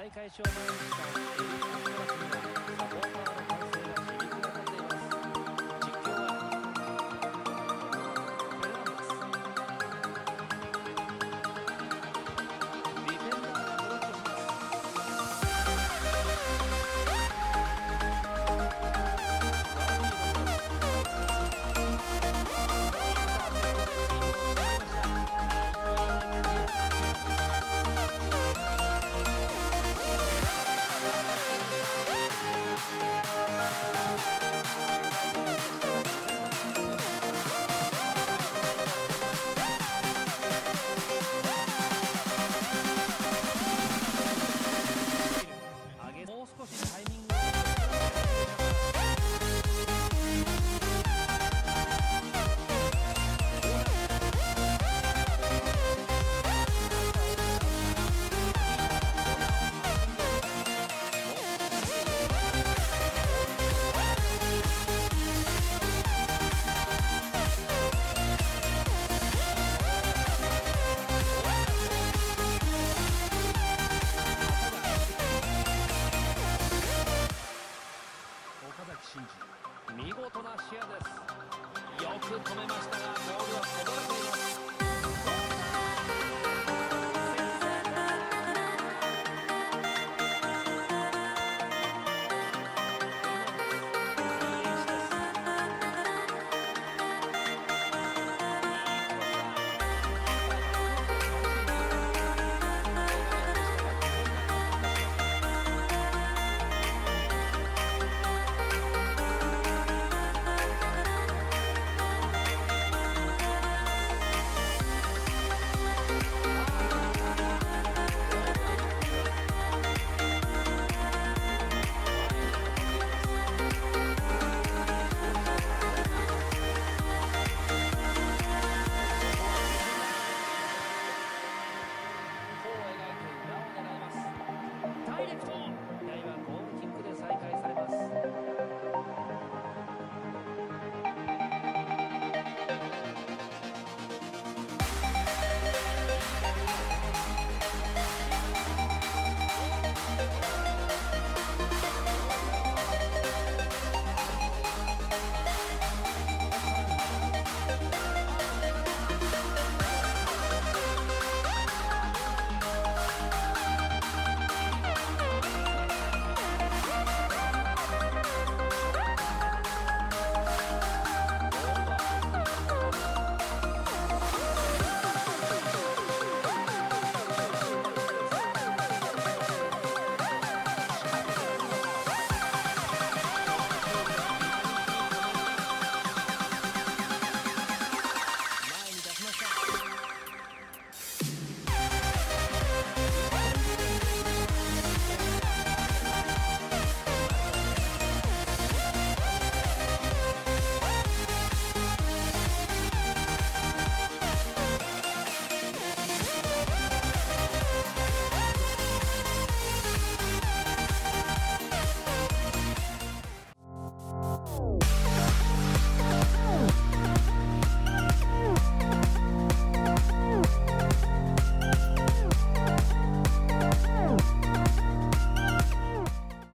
試合開始を前にした come in,